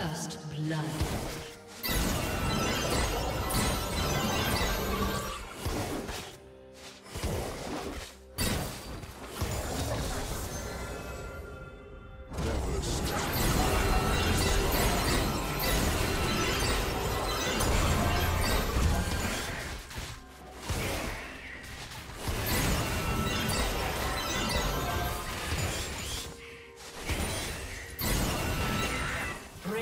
First blood.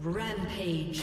Rampage.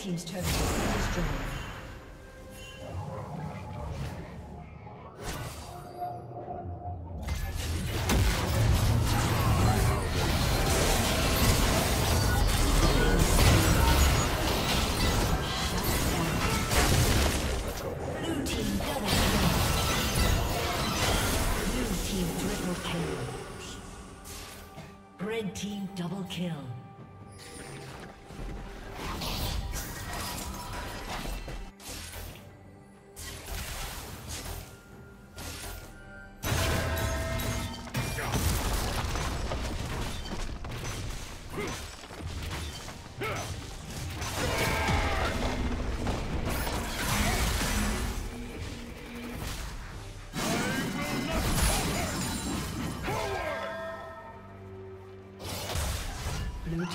Red Team's turret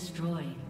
Destroyed.